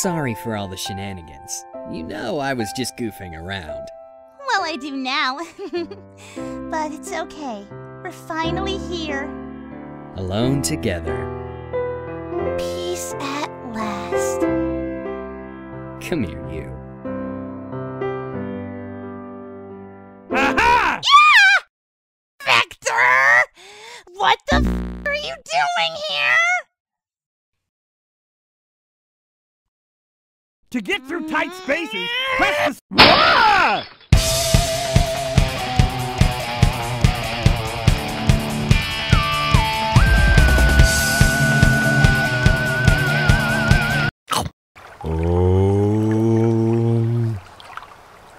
Sorry for all the shenanigans. You know I was just goofing around. Well, I do now. but it's okay. We're finally here. Alone together. Peace at last. Come here, you. To get through tight spaces, press the... Ah! Oh.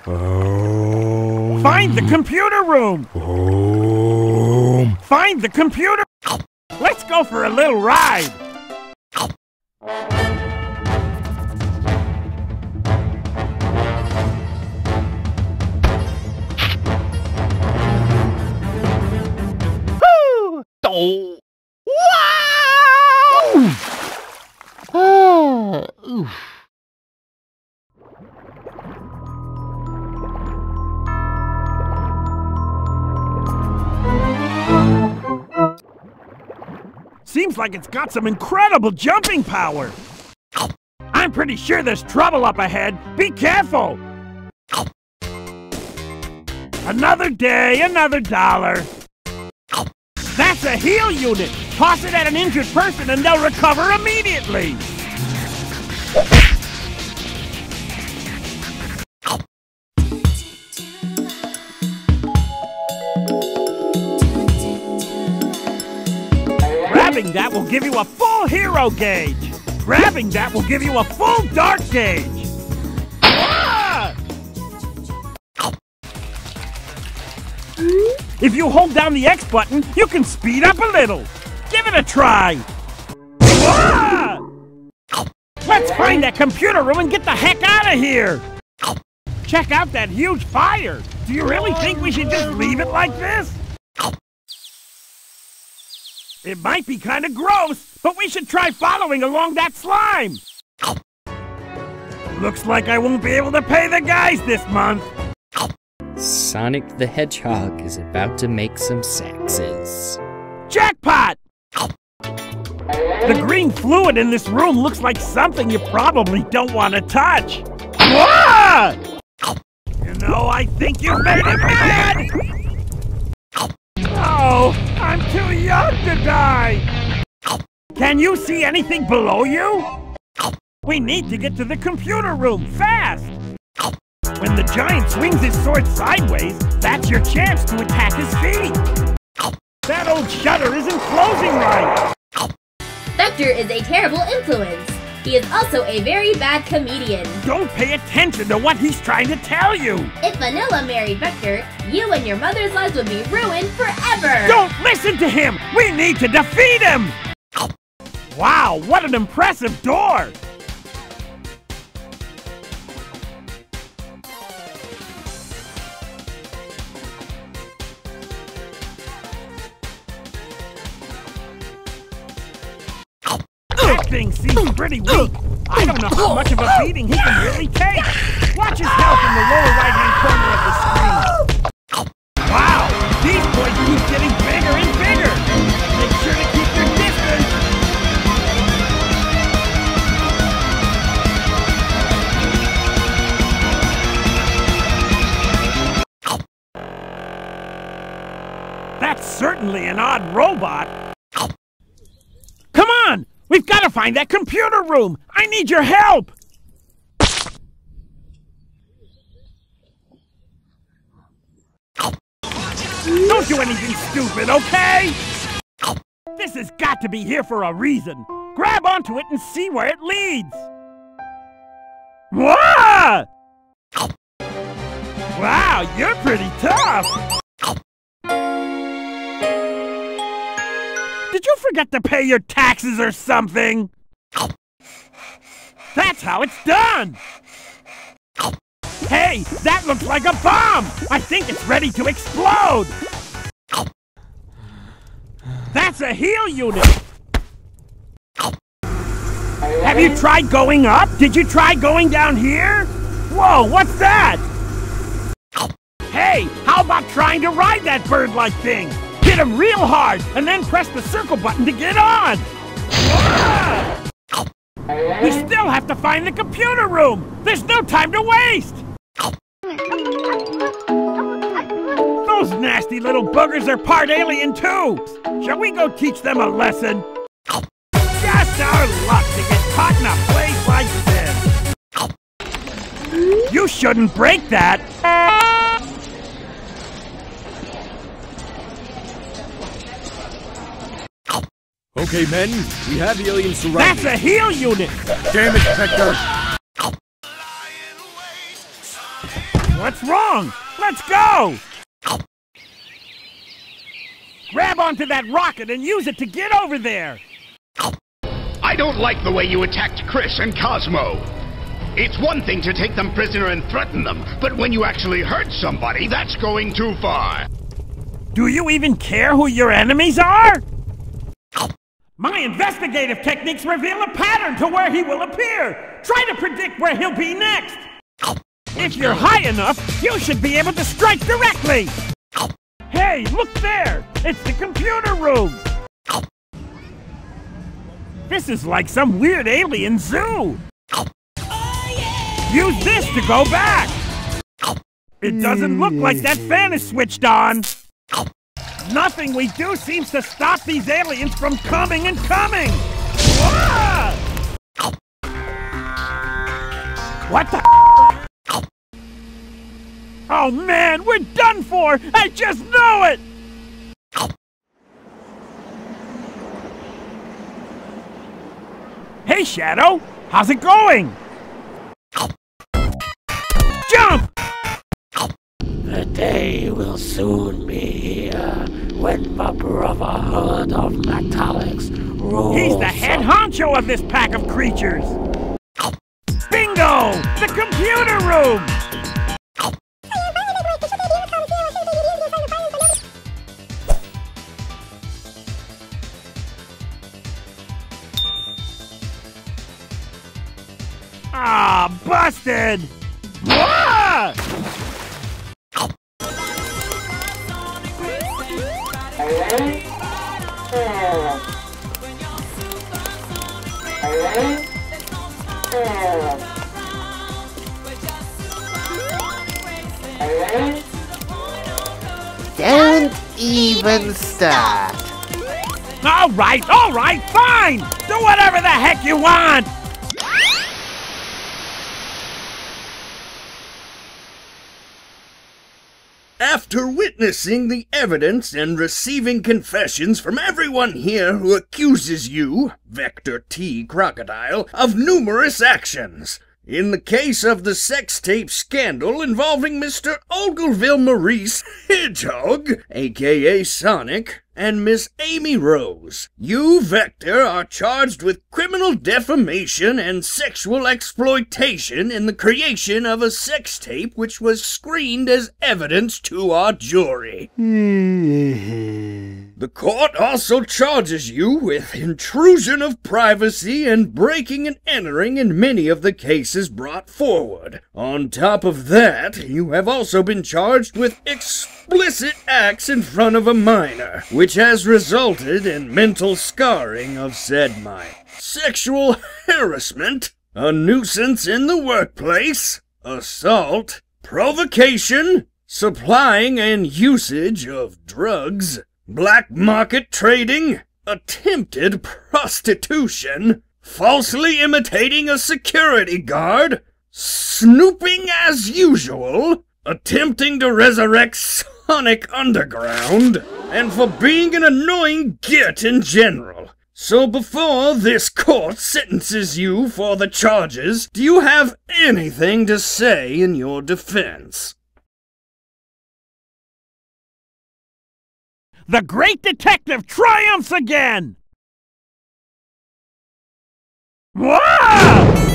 Oh. Find the computer room! Oh. Find the computer... Let's go for a little ride! Wow! Oh. Oof. Seems like it's got some incredible jumping power. I'm pretty sure there's trouble up ahead. Be careful! Another day, another dollar. That's a heal unit! Toss it at an injured person and they'll recover immediately! Grabbing that will give you a full hero gauge! Grabbing that will give you a full dark gauge! If you hold down the X button, you can speed up a little! Give it a try! Ah! Let's find that computer room and get the heck out of here! Check out that huge fire! Do you really think we should just leave it like this? It might be kind of gross, but we should try following along that slime! Looks like I won't be able to pay the guys this month! Sonic the Hedgehog is about to make some saxes. Jackpot! The green fluid in this room looks like something you probably don't want to touch. Wah! You know, I think you made it mad! Oh, I'm too young to die! Can you see anything below you? We need to get to the computer room, fast! The giant swings his sword sideways, that's your chance to attack his feet! That old shutter isn't closing right! Vector is a terrible influence. He is also a very bad comedian. Don't pay attention to what he's trying to tell you! If Vanilla married Vector, you and your mother's lives would be ruined forever! Don't listen to him! We need to defeat him! Wow, what an impressive door! Pretty weak. I don't know how much of a beating he can really take. Watch his health in the lower right-hand corner of the screen. Wow, these boys keep getting bigger and bigger. Make sure to keep your distance. That's certainly an odd robot. We've got to find that computer room! I need your help! Don't do anything stupid, okay? This has got to be here for a reason. Grab onto it and see where it leads. Wah! Wow, you're pretty tough. Forget to pay your taxes or something? That's how it's done! Hey, that looks like a bomb! I think it's ready to explode! That's a heal unit! Have you tried going up? Did you try going down here? Whoa, what's that? Hey, how about trying to ride that bird-like thing? Hit him real hard, and then press the circle button to get on! We still have to find the computer room! There's no time to waste! Those nasty little buggers are part alien too! Shall we go teach them a lesson? Just our luck to get caught in a place like this! You shouldn't break that! Okay, men, we have the aliens surrounded. That's a heal unit! Damn it, Vector! What's wrong? Let's go! Grab onto that rocket and use it to get over there! I don't like the way you attacked Chris and Cosmo. It's one thing to take them prisoner and threaten them, but when you actually hurt somebody, that's going too far. Do you even care who your enemies are? My investigative techniques reveal a pattern to where he will appear. Try to predict where he'll be next. If you're high enough, you should be able to strike directly. Hey, look there! It's the computer room! This is like some weird alien zoo! Use this to go back! It doesn't look like that fan is switched on! Nothing we do seems to stop these aliens from coming and coming! Wah! What the? Oh man, we're done for! I just know it! Hey Shadow, how's it going? Day will soon be here when the Brotherhood of Metallix rules. He's the head honcho of this pack of creatures! Bingo! The computer room! Ah, busted! Wah! Even start. All right, all right, fine! Do whatever the heck you want! After witnessing the evidence and receiving confessions from everyone here who accuses you, Vector T. Crocodile, of numerous actions, in the case of the sex tape scandal involving Mr. Ogilvie Maurice Hedgehog, aka Sonic, and Miss Amy Rose, you, Vector, are charged with criminal defamation and sexual exploitation in the creation of a sex tape which was screened as evidence to our jury. Hmm. The court also charges you with intrusion of privacy and breaking and entering in many of the cases brought forward. On top of that, you have also been charged with explicit acts in front of a minor, which has resulted in mental scarring of said minor. Sexual harassment, a nuisance in the workplace, assault, provocation, supplying and usage of drugs, black market trading, attempted prostitution, falsely imitating a security guard, snooping as usual, attempting to resurrect Sonic Underground, and for being an annoying git in general. So before this court sentences you for the charges, do you have anything to say in your defense? The great detective triumphs again! Whoa!